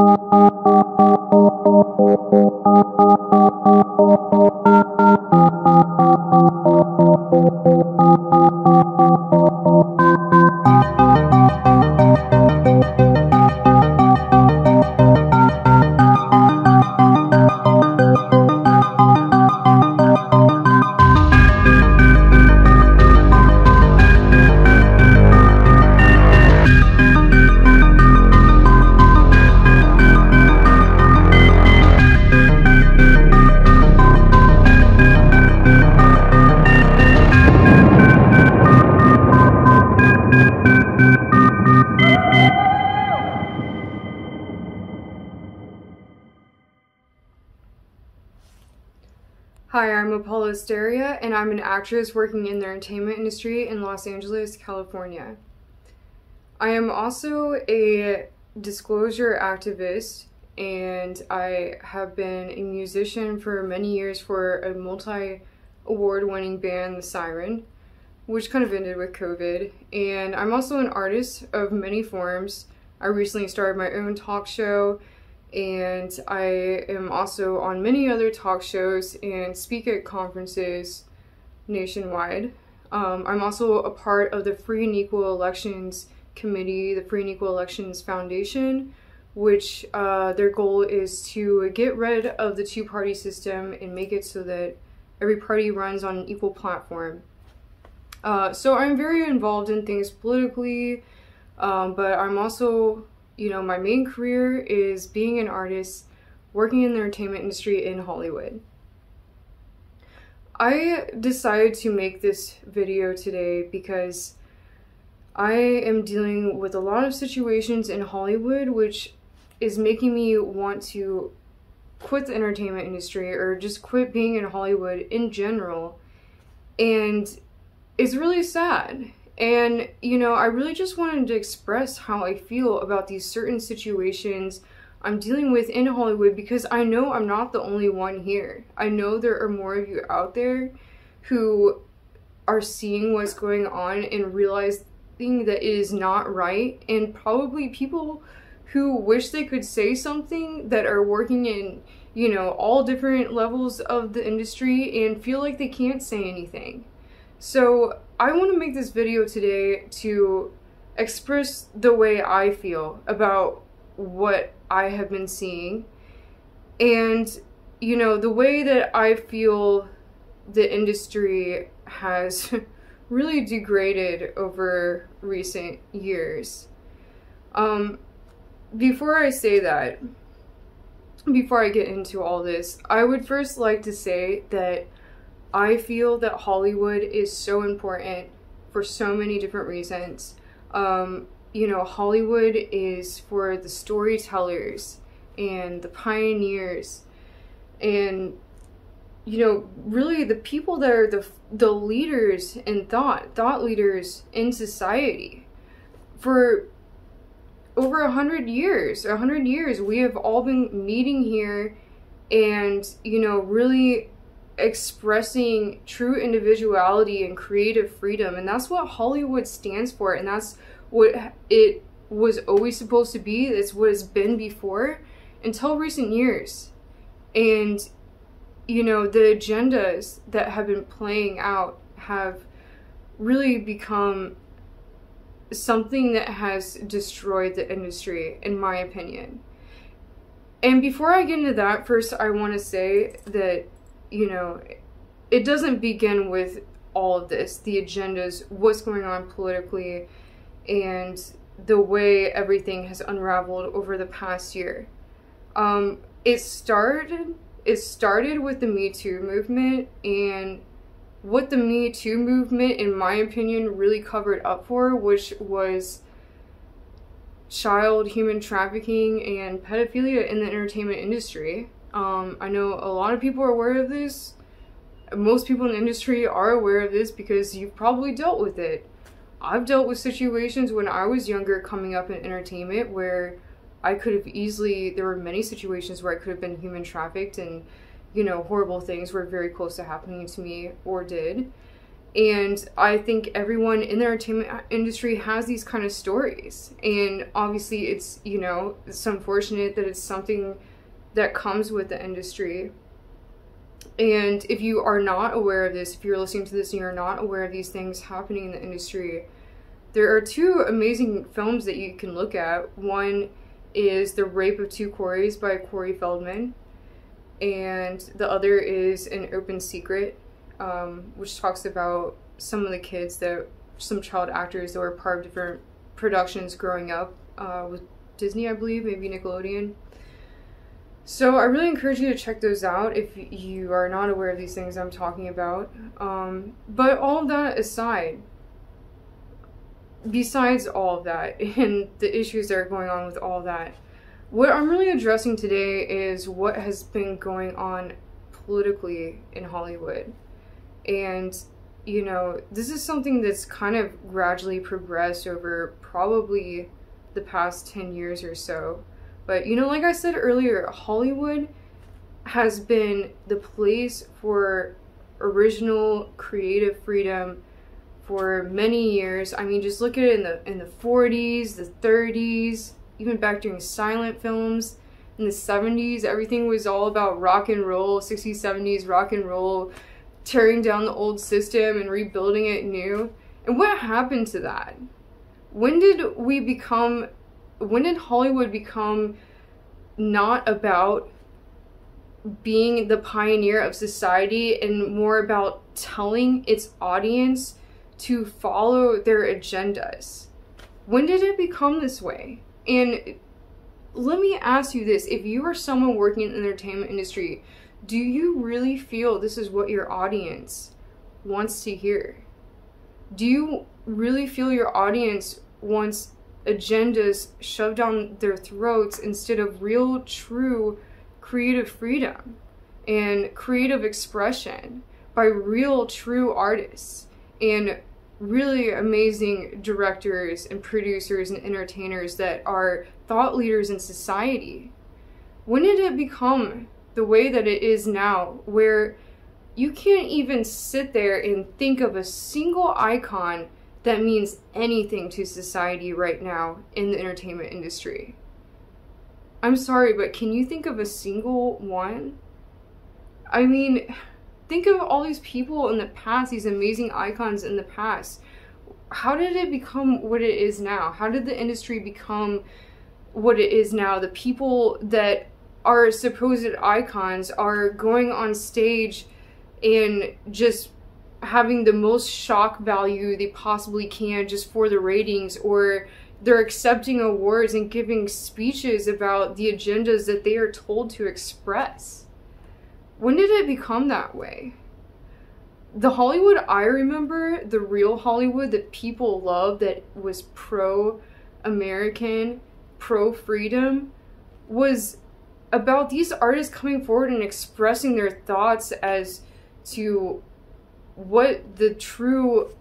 Hi, actress working in the entertainment industry in Los Angeles, California. I am also a disclosure activist, and I have been a musician for many years for a multi award winning band, The Siren, which kind of ended with COVID. And I'm also an artist of many forms. I recently started my own talk show and I am also on many other talk shows and speak at conferences nationwide. Um, I'm also a part of the Free and Equal Elections Committee, the Free and Equal Elections Foundation, which uh, their goal is to get rid of the two party system and make it so that every party runs on an equal platform. Uh, so I'm very involved in things politically, um, but I'm also you know, my main career is being an artist, working in the entertainment industry in Hollywood. I decided to make this video today because I am dealing with a lot of situations in Hollywood which is making me want to quit the entertainment industry or just quit being in Hollywood in general. And it's really sad. And, you know, I really just wanted to express how I feel about these certain situations I'm dealing with in Hollywood because I know I'm not the only one here. I know there are more of you out there who are seeing what's going on and realizing that it is not right, and probably people who wish they could say something that are working in, you know, all different levels of the industry and feel like they can't say anything. So I want to make this video today to express the way I feel about what I have been seeing and you know the way that I feel the industry has really degraded over recent years. Um, before I say that, before I get into all this, I would first like to say that I feel that Hollywood is so important for so many different reasons. Um, you know, Hollywood is for the storytellers and the pioneers. And you know, really the people that are the the leaders in thought, thought leaders in society. For over a hundred years, a hundred years, we have all been meeting here and, you know, really expressing true individuality and creative freedom. And that's what hollywood stands for. And that's what it was always supposed to be it's what it's been before until recent years. And you know the agendas that have been playing out have really become something that has destroyed the industry in my opinion. And before i get into that first i want to say that you know, it doesn't begin with all of this, the agendas, what's going on politically, and the way everything has unraveled over the past year. Um, it started it started with the Me Too movement and what the Me Too movement, in my opinion, really covered up for, which was child human trafficking and pedophilia in the entertainment industry. Um, I know a lot of people are aware of this. Most people in the industry are aware of this because you've probably dealt with it. I've dealt with situations when I was younger coming up in entertainment where I could have easily, there were many situations where I could have been human trafficked and, you know, horrible things were very close to happening to me or did. And I think everyone in the entertainment industry has these kind of stories. And obviously, it's, you know, it's unfortunate that it's something that comes with the industry. And if you are not aware of this, if you're listening to this and you're not aware of these things happening in the industry, there are two amazing films that you can look at. One is The Rape of Two Coreys by Corey Feldman, and the other is An Open Secret, um, which talks about some of the kids that, some child actors that were part of different productions growing up uh, with Disney, I believe, maybe Nickelodeon. So I really encourage you to check those out if you are not aware of these things I'm talking about. Um, but all that aside, besides all of that and the issues that are going on with all that, what I'm really addressing today is what has been going on politically in Hollywood. And, you know, this is something that's kind of gradually progressed over probably the past 10 years or so. But, you know, like I said earlier, Hollywood has been the place for original creative freedom for many years. I mean, just look at it in the in the 40s, the 30s, even back during silent films in the 70s, everything was all about rock and roll, 60s, 70s rock and roll, tearing down the old system and rebuilding it new. And what happened to that? When did we become when did Hollywood become not about being the pioneer of society and more about telling its audience to follow their agendas. When did it become this way? And let me ask you this if you are someone working in the entertainment industry, do you really feel this is what your audience wants to hear? Do you really feel your audience wants agendas shoved down their throats instead of real, true creative freedom and creative expression by real, true artists? And really amazing directors and producers and entertainers that are thought leaders in society. When did it become the way that it is now, where you can't even sit there and think of a single icon that means anything to society right now in the entertainment industry? I'm sorry, but can you think of a single one? I mean, think of all these people in the past, these amazing icons in the past. How did it become what it is now? How did the industry become what it is now? The people that are supposed icons are going on stage and just having the most shock value they possibly can just for the ratings or they're accepting awards and giving speeches about the agendas that they are told to express. When did it become that way? The Hollywood I remember, the real Hollywood that people love that was pro American, pro freedom, was about these artists coming forward and expressing their thoughts as to what the true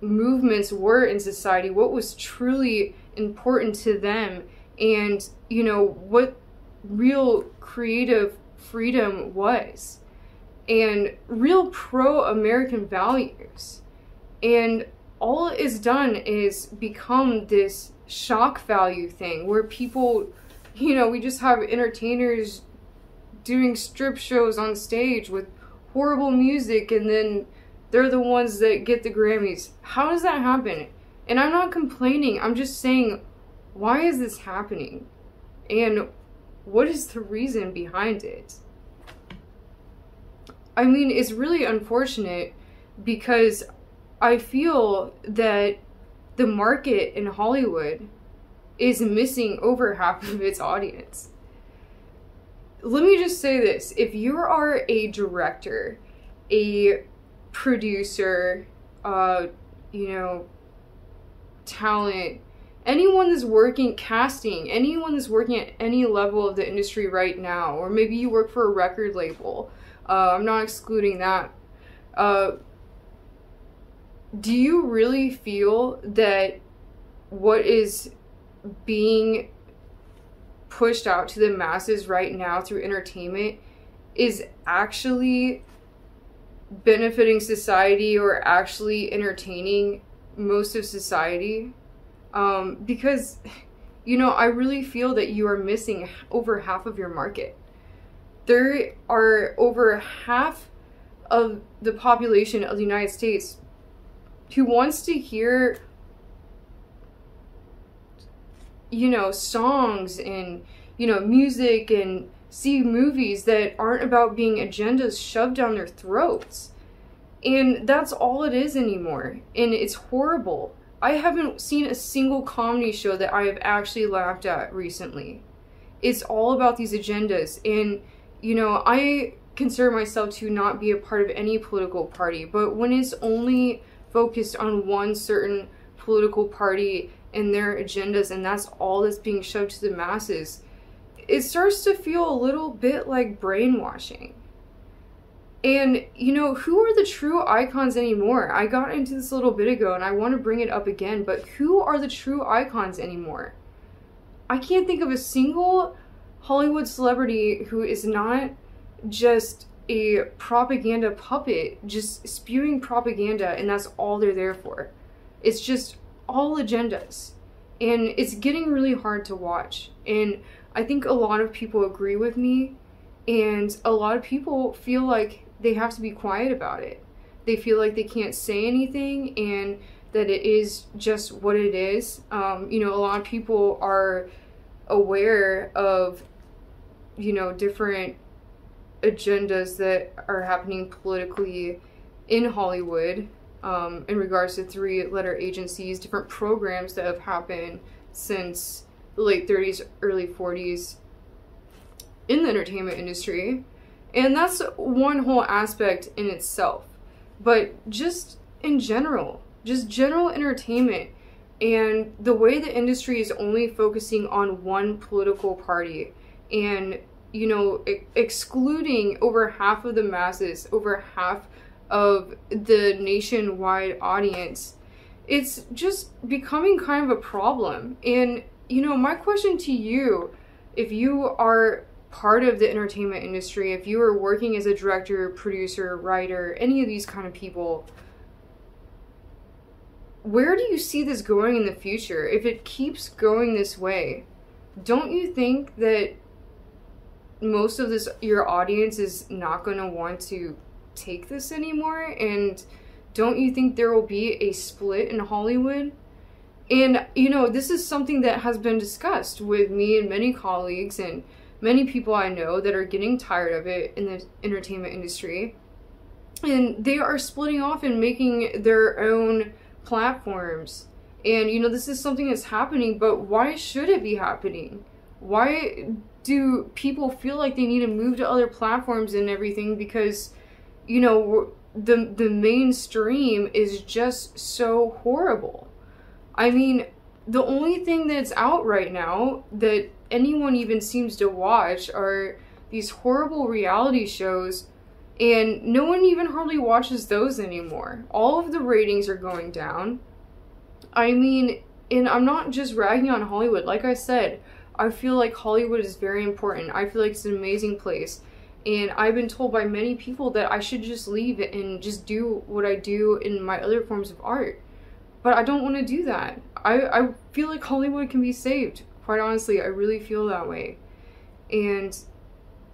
movements were in society, what was truly important to them, and you know, what real creative freedom was and real pro American values. And all is done is become this shock value thing where people, you know, we just have entertainers doing strip shows on stage with horrible music and then they're the ones that get the Grammys. How does that happen? And I'm not complaining, I'm just saying, why is this happening? And what is the reason behind it? I mean, it's really unfortunate because I feel that the market in Hollywood is missing over half of its audience. Let me just say this if you are a director, a producer, uh, you know, talent, anyone that's working casting, anyone that's working at any level of the industry right now, or maybe you work for a record label, uh, I'm not excluding that. Uh, do you really feel that what is being pushed out to the masses right now through entertainment is actually benefiting society or actually entertaining most of society. Um, because, you know, I really feel that you are missing over half of your market. There are over half of the population of the United States who wants to hear you know songs and you know music and see movies that aren't about being agendas shoved down their throats. And that's all it is anymore. And it's horrible. I haven't seen a single comedy show that i have actually laughed at recently. It's all about these agendas. And you know i consider myself to not be a part of any political party but when it's only focused on one certain political party and their agendas and that's all that's being shoved to the masses it starts to feel a little bit like brainwashing. And you know who are the true icons anymore? I got into this a little bit ago and i want to bring it up again but who are the true icons anymore? I can't think of a single hollywood celebrity who is not just a propaganda puppet just spewing propaganda and that's all they're there for. It's just all agendas and it's getting really hard to watch. And i think a lot of people agree with me and a lot of people feel like they have to be quiet about it. They feel like they can't say anything and that it is just what it is. Um, you know a lot of people are aware of you know different agendas that are happening politically in Hollywood um, in regards to three letter agencies, different programs that have happened since the late 30s, early 40s in the entertainment industry. And that's one whole aspect in itself. But just in general, just general entertainment and the way the industry is only focusing on one political party and you know, excluding over half of the masses, over half of the nationwide audience, it's just becoming kind of a problem. And, you know, my question to you, if you are part of the entertainment industry, if you are working as a director, producer, writer, any of these kind of people, where do you see this going in the future? If it keeps going this way, don't you think that most of this your audience is not going to want to take this anymore and don't you think there will be a split in Hollywood? And you know, this is something that has been discussed with me and many colleagues and many people I know that are getting tired of it in the entertainment industry. And they are splitting off and making their own platforms. And you know, this is something that's happening, but why should it be happening? Why do people feel like they need to move to other platforms and everything because you know the the mainstream is just so horrible i mean the only thing that's out right now that anyone even seems to watch are these horrible reality shows and no one even hardly watches those anymore all of the ratings are going down i mean and i'm not just ragging on hollywood like i said I feel like Hollywood is very important. I feel like it's an amazing place. And I've been told by many people that I should just leave and just do what I do in my other forms of art. But I don't want to do that. I, I feel like Hollywood can be saved. Quite honestly, I really feel that way. And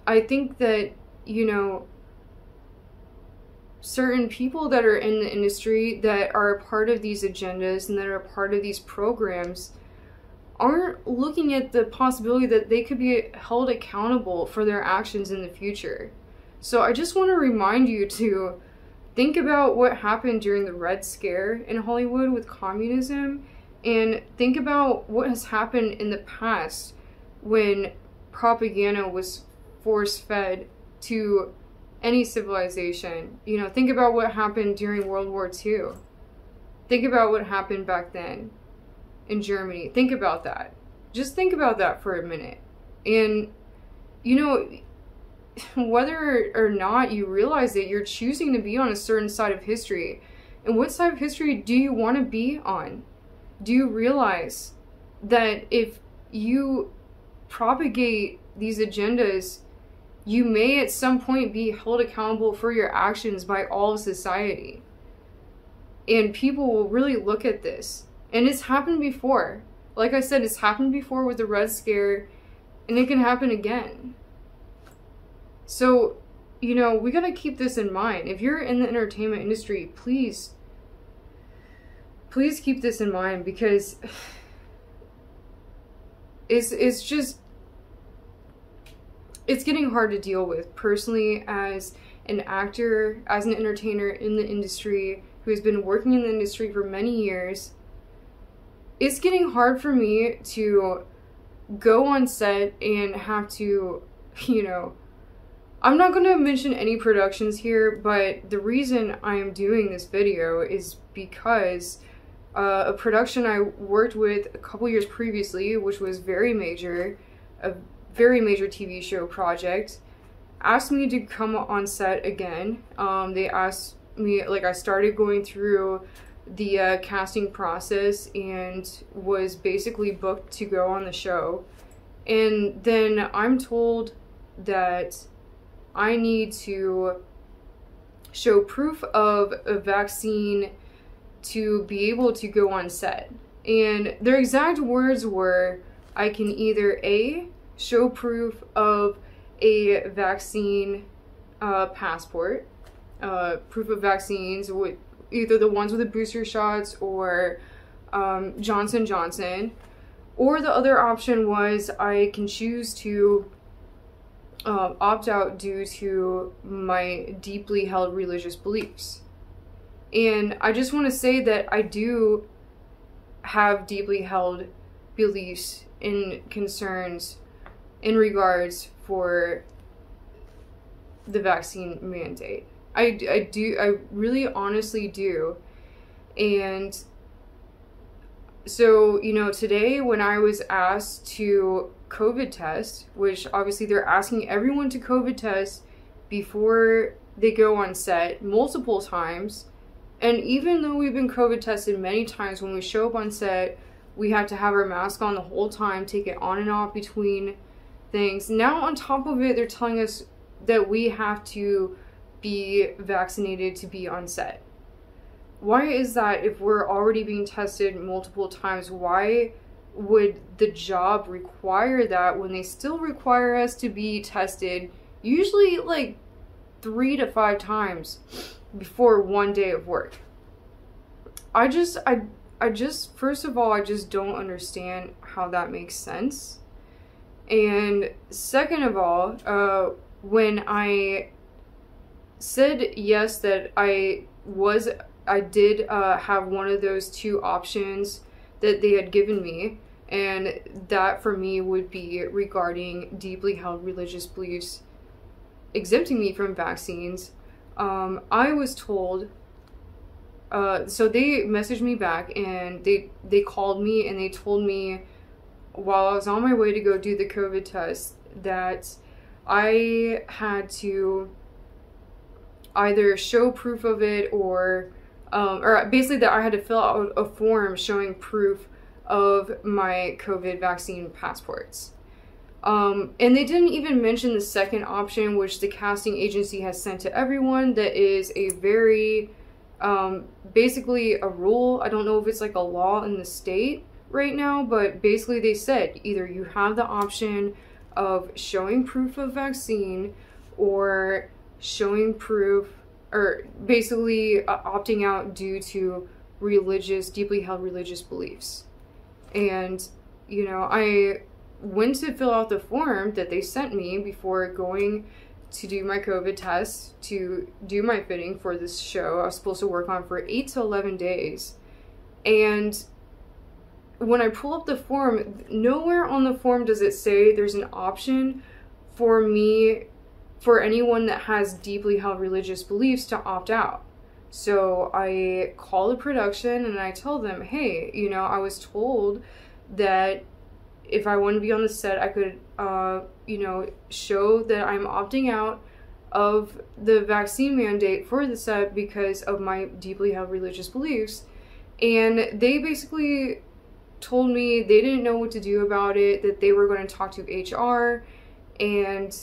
I think that, you know, certain people that are in the industry that are a part of these agendas and that are a part of these programs aren't looking at the possibility that they could be held accountable for their actions in the future. So I just want to remind you to think about what happened during the Red Scare in Hollywood with communism and think about what has happened in the past when propaganda was force fed to any civilization. You know, think about what happened during World War II. Think about what happened back then in Germany. Think about that. Just think about that for a minute. And, you know, whether or not you realize it, you're choosing to be on a certain side of history. And what side of history do you want to be on? Do you realize that if you propagate these agendas you may at some point be held accountable for your actions by all of society. And people will really look at this. And it's happened before. Like I said, it's happened before with the Red Scare, and it can happen again. So, you know, we gotta keep this in mind. If you're in the entertainment industry, please, please keep this in mind because it's it's just it's getting hard to deal with personally as an actor, as an entertainer in the industry who has been working in the industry for many years. It's getting hard for me to go on set and have to, you know, I'm not going to mention any productions here, but the reason I am doing this video is because uh, a production I worked with a couple years previously, which was very major, a very major TV show project, asked me to come on set again. Um, they asked me, like, I started going through the uh, casting process and was basically booked to go on the show. And then I'm told that I need to show proof of a vaccine to be able to go on set. And their exact words were I can either A, show proof of a vaccine uh, passport, uh, proof of vaccines with either the ones with the booster shots or um, Johnson Johnson, or the other option was I can choose to uh, opt out due to my deeply held religious beliefs. And I just want to say that I do have deeply held beliefs and concerns in regards for the vaccine mandate. I, I do, I really honestly do. And so, you know, today when I was asked to COVID test, which obviously they're asking everyone to COVID test before they go on set multiple times. And even though we've been COVID tested many times, when we show up on set, we have to have our mask on the whole time, take it on and off between things. Now, on top of it, they're telling us that we have to be vaccinated to be on set. Why is that if we're already being tested multiple times? Why would the job require that when they still require us to be tested usually like three to five times before one day of work? I just, I, I just, first of all, I just don't understand how that makes sense. And second of all, uh, when I said yes that I was, I did uh, have one of those two options that they had given me, and that for me would be regarding deeply held religious beliefs exempting me from vaccines. Um, I was told. Uh, so they messaged me back and they they called me and they told me while I was on my way to go do the COVID test that I had to either show proof of it or um, or basically that I had to fill out a form showing proof of my COVID vaccine passports. Um, and they didn't even mention the second option, which the casting agency has sent to everyone, that is a very um, basically a rule. I don't know if it's like a law in the state right now, but basically they said either you have the option of showing proof of vaccine or showing proof or basically uh, opting out due to religious, deeply held religious beliefs. And, you know, I went to fill out the form that they sent me before going to do my COVID test to do my fitting for this show I was supposed to work on for 8 to 11 days. And when I pull up the form, nowhere on the form does it say there's an option for me, for anyone that has deeply held religious beliefs to opt out. So I call the production and I tell them, hey, you know, I was told that if I want to be on the set, I could, uh, you know, show that I'm opting out of the vaccine mandate for the set because of my deeply held religious beliefs. And they basically told me they didn't know what to do about it, that they were going to talk to HR, and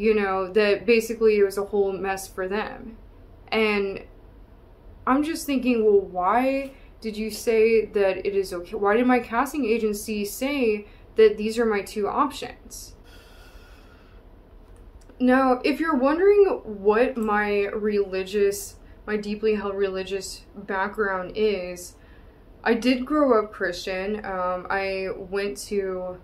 you know, that basically it was a whole mess for them. And I'm just thinking, well, why did you say that it is okay? Why did my casting agency say that these are my two options? Now, if you're wondering what my religious, my deeply held religious background is, I did grow up Christian. Um, I went to,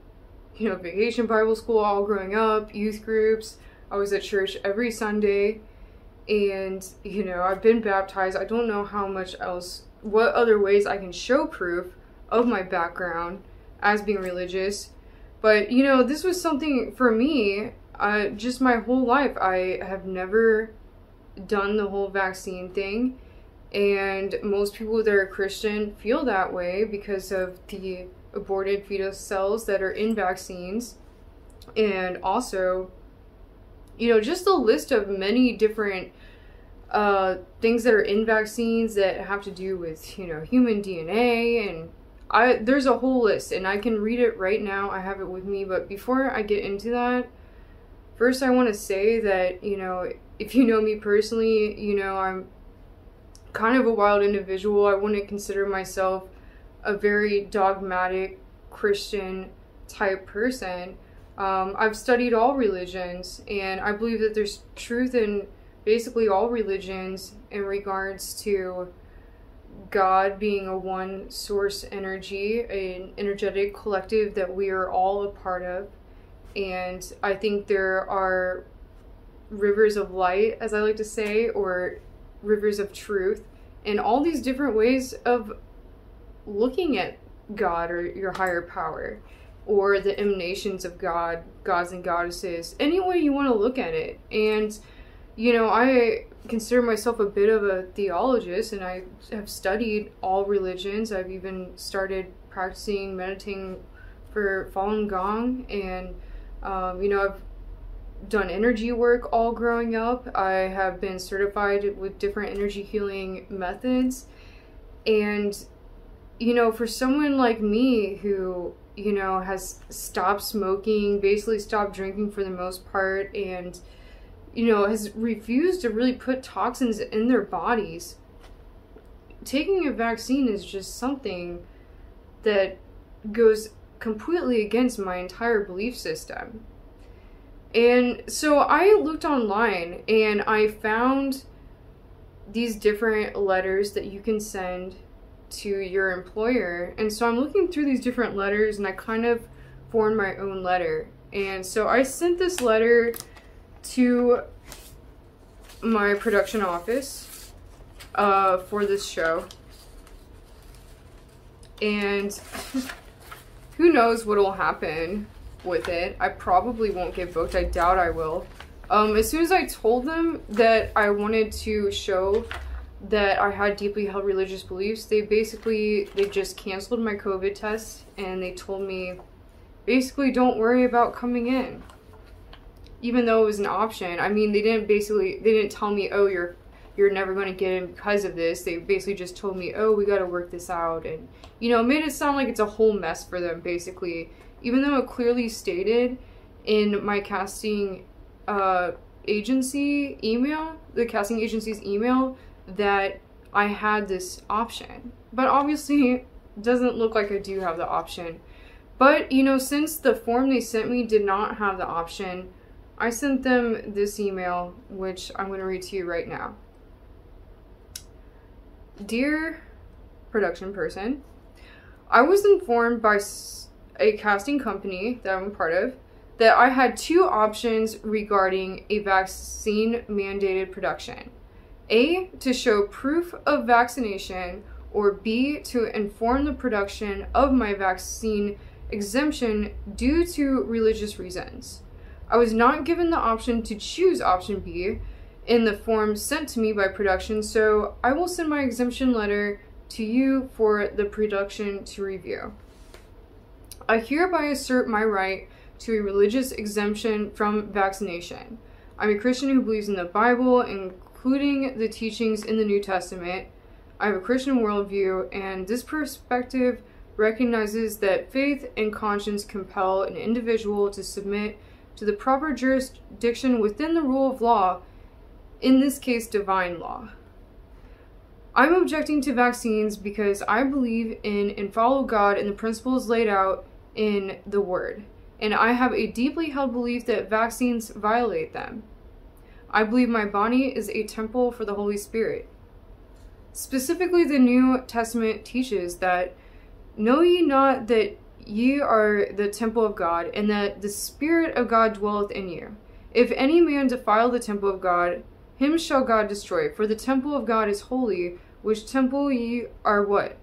you know, vacation Bible school all growing up, youth groups. I was at church every Sunday. And, you know, I've been baptized. I don't know how much else, what other ways I can show proof of my background as being religious. But, you know, this was something for me, uh, just my whole life. I have never done the whole vaccine thing and most people that are Christian feel that way because of the aborted fetus cells that are in vaccines. And also, you know, just a list of many different uh, things that are in vaccines that have to do with, you know, human DNA and I there's a whole list and I can read it right now. I have it with me, but before I get into that, first I want to say that, you know, if you know me personally, you know, I'm kind of a wild individual. I wouldn't consider myself a very dogmatic Christian type person. Um, I've studied all religions, and I believe that there's truth in basically all religions in regards to God being a one source energy, an energetic collective that we are all a part of. And I think there are rivers of light, as I like to say, or rivers of truth, and all these different ways of looking at God or your higher power or the emanations of God, gods and goddesses, any way you want to look at it. And, you know, I consider myself a bit of a theologist and I have studied all religions. I've even started practicing meditating for Falun Gong and, um, you know, I've done energy work all growing up. I have been certified with different energy healing methods. And, you know, for someone like me who, you know, has stopped smoking, basically stopped drinking for the most part, and, you know, has refused to really put toxins in their bodies, taking a vaccine is just something that goes completely against my entire belief system. And so I looked online and I found these different letters that you can send to your employer. And so I'm looking through these different letters and I kind of formed my own letter. And so I sent this letter to my production office uh, for this show. And who knows what will happen with it. I probably won't get booked. I doubt I will. Um, as soon as I told them that I wanted to show that I had deeply held religious beliefs, they basically, they just canceled my COVID test and they told me, basically don't worry about coming in. Even though it was an option. I mean, they didn't basically, they didn't tell me, oh, you're you're never going to get in because of this. They basically just told me, oh, we got to work this out. And, you know, made it sound like it's a whole mess for them, basically even though it clearly stated in my casting uh, agency email, the casting agency's email, that I had this option. But obviously, doesn't look like I do have the option. But, you know, since the form they sent me did not have the option, I sent them this email, which I'm going to read to you right now. Dear production person, I was informed by a casting company that I'm a part of, that I had two options regarding a vaccine mandated production. A, to show proof of vaccination, or B, to inform the production of my vaccine exemption due to religious reasons. I was not given the option to choose option B in the form sent to me by production, so I will send my exemption letter to you for the production to review. I hereby assert my right to a religious exemption from vaccination. I'm a Christian who believes in the Bible, including the teachings in the New Testament. I have a Christian worldview, and this perspective recognizes that faith and conscience compel an individual to submit to the proper jurisdiction within the rule of law, in this case, divine law. I'm objecting to vaccines because I believe in and follow God and the principles laid out in the Word, and I have a deeply held belief that vaccines violate them. I believe my body is a temple for the Holy Spirit. Specifically, the New Testament teaches that know ye not that ye are the temple of God, and that the Spirit of God dwelleth in you. If any man defile the temple of God, him shall God destroy. For the temple of God is holy, which temple ye are what?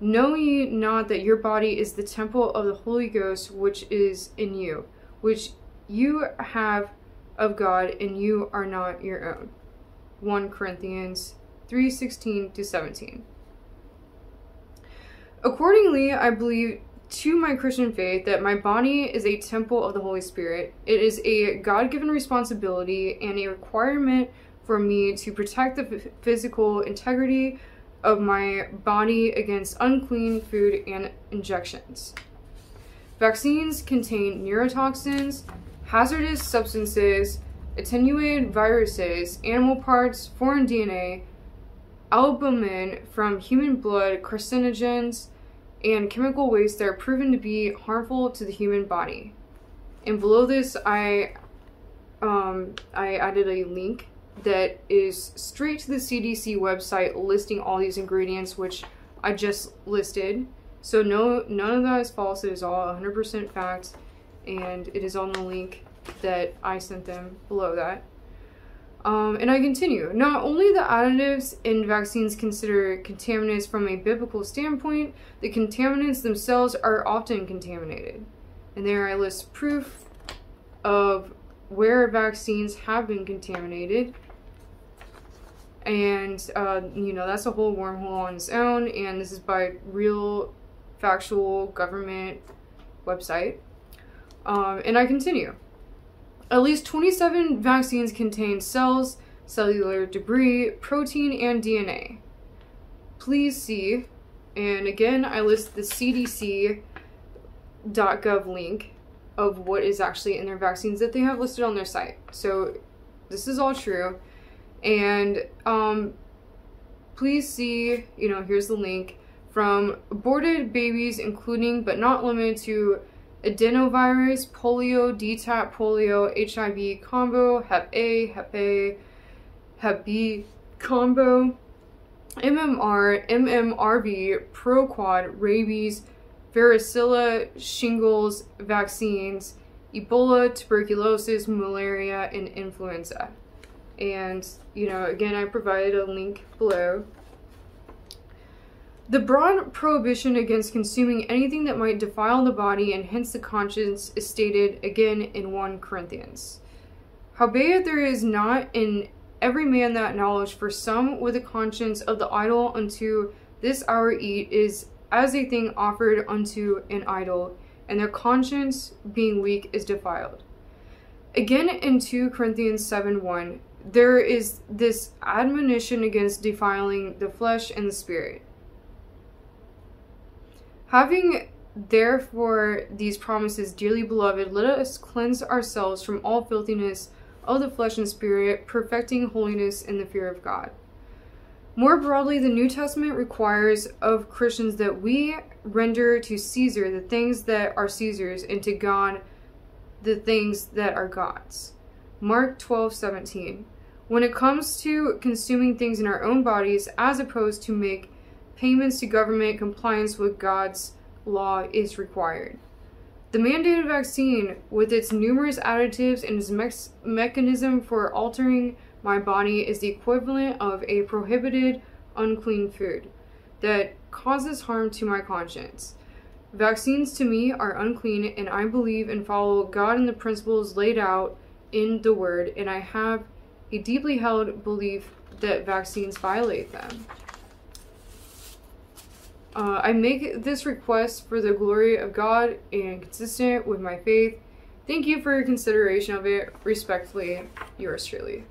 Know ye not that your body is the temple of the Holy Ghost which is in you, which you have of God, and you are not your own. 1 Corinthians 3:16 to 17. Accordingly, I believe to my Christian faith that my body is a temple of the Holy Spirit. It is a God given responsibility and a requirement for me to protect the physical integrity of my body against unclean food and injections. Vaccines contain neurotoxins, hazardous substances, attenuated viruses, animal parts, foreign DNA, albumin from human blood, carcinogens, and chemical waste that are proven to be harmful to the human body. And below this, I um, I added a link that is straight to the CDC website listing all these ingredients, which I just listed. So no, none of that is false. It is all 100% fact, and it is on the link that I sent them below that. Um, and I continue. Not only the additives in vaccines consider contaminants from a biblical standpoint, the contaminants themselves are often contaminated. And there I list proof of where vaccines have been contaminated. And, uh, you know, that's a whole wormhole on its own. And this is by real, factual government website. Um, and I continue. At least 27 vaccines contain cells, cellular debris, protein, and DNA. Please see, and again, I list the CDC.gov link of what is actually in their vaccines that they have listed on their site. So this is all true. And um, please see, you know, here's the link from aborted babies, including but not limited to adenovirus, polio, DTaP polio, HIV combo, Hep A, Hep A, Hep B combo, MMR, MMRV, Proquad, rabies, varicella, shingles, vaccines, Ebola, tuberculosis, malaria, and influenza. And, you know, again, I provided a link below the broad prohibition against consuming anything that might defile the body and hence the conscience is stated again in 1 Corinthians. Howbeit there is not in every man that knowledge, for some with a conscience of the idol unto this hour eat is as a thing offered unto an idol, and their conscience being weak is defiled. Again in 2 Corinthians 7 1, there is this admonition against defiling the flesh and the spirit. Having therefore these promises, dearly beloved, let us cleanse ourselves from all filthiness of the flesh and spirit, perfecting holiness in the fear of God. More broadly, the New Testament requires of Christians that we render to Caesar the things that are Caesar's, and to God the things that are God's. Mark 12 17. When it comes to consuming things in our own bodies, as opposed to make payments to government compliance with God's law is required. The mandated vaccine, with its numerous additives and its me- mechanism for altering my body, is the equivalent of a prohibited, unclean food that causes harm to my conscience. Vaccines to me are unclean, and I believe and follow God and the principles laid out in the Word, and I have a deeply held belief that vaccines violate them. Uh, I make this request for the glory of God and consistent with my faith. Thank you for your consideration of it. Respectfully, yours truly.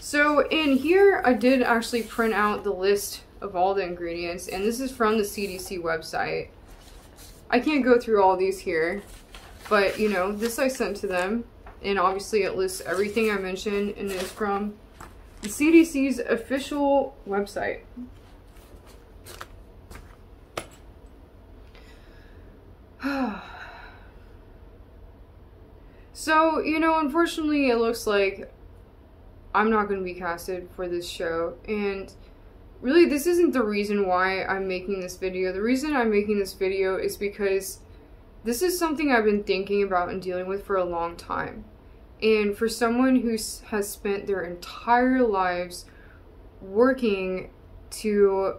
So in here, I did actually print out the list of all the ingredients, and this is from the CDC website. I can't go through all these here, But, you know, this I sent to them. And obviously it lists everything I mentioned and it's from the CDC's official website. so, you know, unfortunately it looks like I'm not going to be casted for this show. And really, this isn't the reason why I'm making this video. The reason I'm making this video is because this is something I've been thinking about and dealing with for a long time. And for someone who has spent their entire lives working to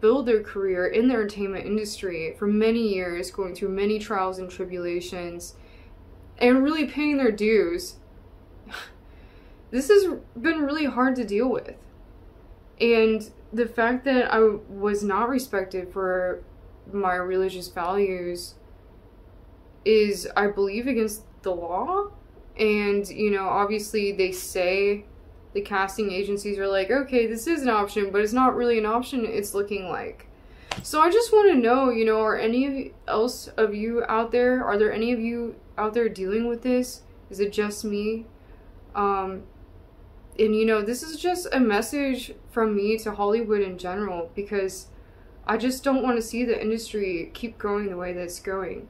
build their career in the entertainment industry for many years, going through many trials and tribulations, and really paying their dues, this has been really hard to deal with. And the fact that I was not respected for my religious values is, I believe, against the law. And, you know, obviously they say the casting agencies are like, okay, this is an option, but it's not really an option, it's looking like. So I just want to know, you know, are any else of you out there, are there any of you out there dealing with this? Is it just me? Um, and you know, this is just a message from me to Hollywood in general because I just don't want to see the industry keep going the way that it's going.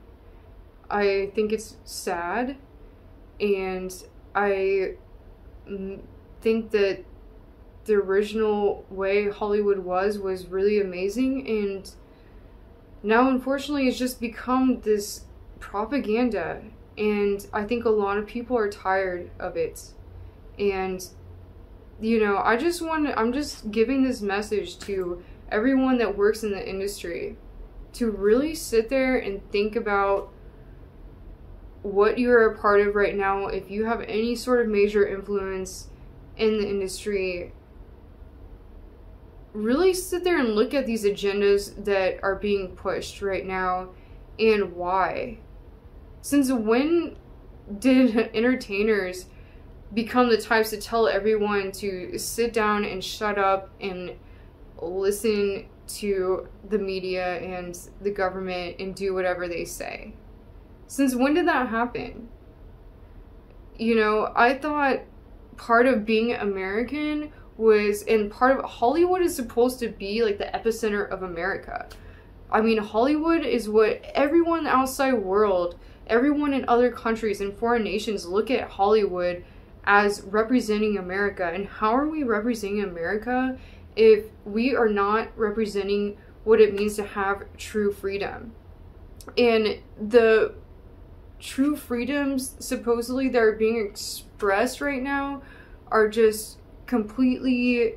I think it's sad and I think that the original way Hollywood was was really amazing and now unfortunately it's just become this propaganda and I think a lot of people are tired of it. And you know, I just want I'm just giving this message to everyone that works in the industry to really sit there and think about what you're a part of right now. If you have any sort of major influence in the industry, really sit there and look at these agendas that are being pushed right now and why. Since when did entertainers become the types to tell everyone to sit down and shut up and listen to the media and the government and do whatever they say. Since when did that happen? You know, I thought part of being American was, and part of Hollywood is supposed to be like the epicenter of America. I mean, Hollywood is what everyone outside world, everyone in other countries and foreign nations look at Hollywood as representing America. And how are we representing America if we are not representing what it means to have true freedom? And the true freedoms supposedly that are being expressed right now are just completely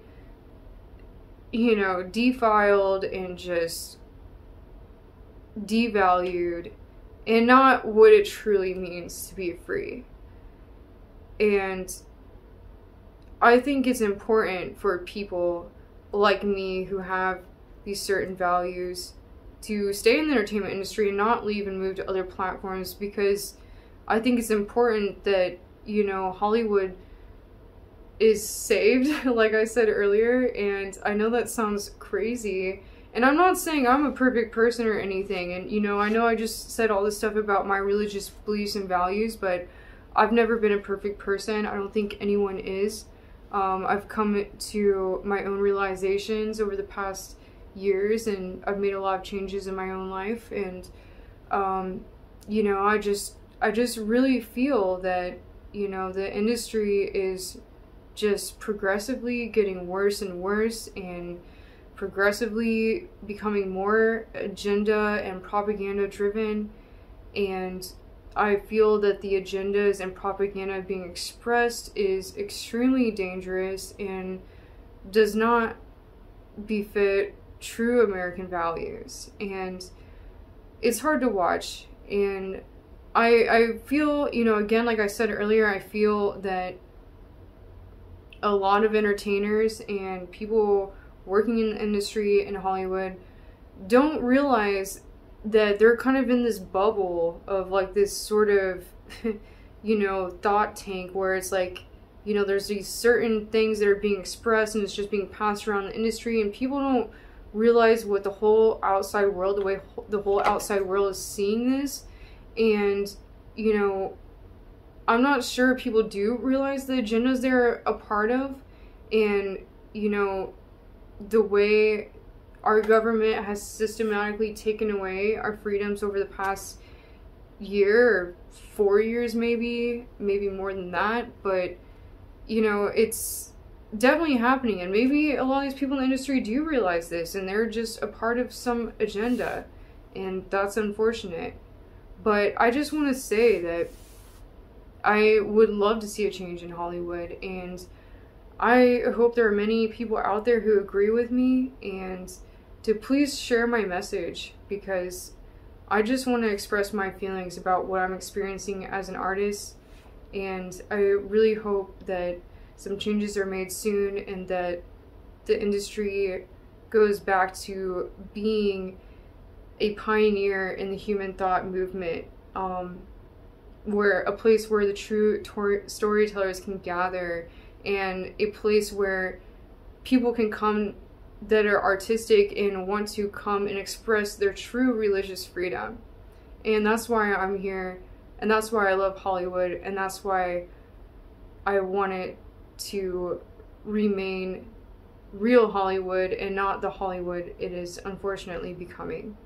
you know defiled and just devalued and not what it truly means to be free. And I think it's important for people like me who have these certain values to stay in the entertainment industry and not leave and move to other platforms because I think it's important that, you know, Hollywood is saved, like I said earlier, and I know that sounds crazy. And I'm not saying I'm a perfect person or anything, and you know, I know I just said all this stuff about my religious beliefs and values, but I've never been a perfect person. I don't think anyone is. Um, I've come to my own realizations over the past years and I've made a lot of changes in my own life and um, you know I just I just really feel that you know the industry is just progressively getting worse and worse and progressively becoming more agenda and propaganda driven and I feel that the agendas and propaganda being expressed is extremely dangerous and does not befit true American values. And it's hard to watch. And I, I feel, you know, again, like I said earlier, I feel that a lot of entertainers and people working in the industry in Hollywood don't realize that they're kind of in this bubble of like this sort of you know thought tank where it's like you know there's these certain things that are being expressed and it's just being passed around the industry and people don't realize what the whole outside world the way the whole outside world is seeing this. And, you know, I'm not sure people do realize the agendas they're a part of. And, you know, the way our government has systematically taken away our freedoms over the past year or four years maybe maybe more than that. But you know it's definitely happening and maybe a lot of these people in the industry do realize this and they're just a part of some agenda and that's unfortunate but i just want to say that i would love to see a change in hollywood and i hope there are many people out there who agree with me and to please share my message because I just want to express my feelings about what I'm experiencing as an artist. And I really hope that some changes are made soon and that the industry goes back to being a pioneer in the human thought movement, um, where a place where the true tor- storytellers can gather and a place where people can come that are artistic and want to come and express their true religious freedom. And that's why I'm here, and that's why I love Hollywood, and that's why I want it to remain real Hollywood and not the Hollywood it is unfortunately becoming.